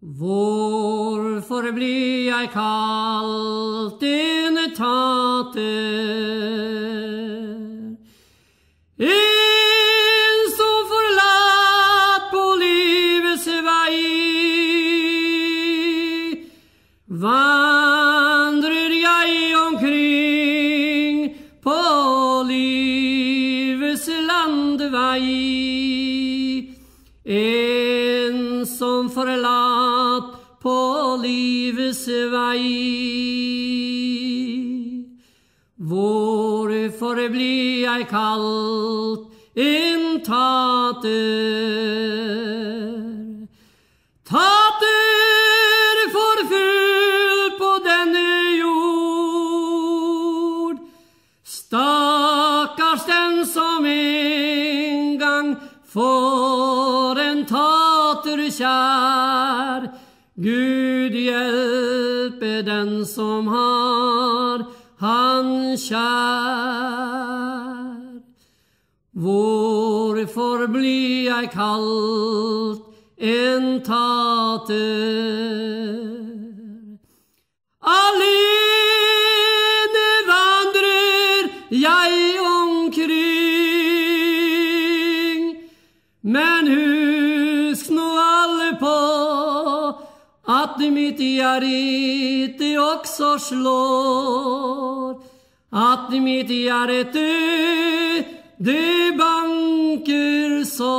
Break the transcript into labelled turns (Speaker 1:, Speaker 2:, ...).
Speaker 1: Hvorfor blir jeg kalt en tater? En som forlatt på livets vei. Vandrer jeg omkring på livets landevei. En som forlatt på livets vei. Hvorfor blir jeg kalt en tater? Tater forfulgt på denne jord. Stakkars den som en gang får en tater kjær. Gud hjelpe den som har han kjær. Hvorfor blir jeg kalt en tater? Alene vandrer jeg omkring, men husk at mitt hjerte også slår, at mitt hjerte det banker så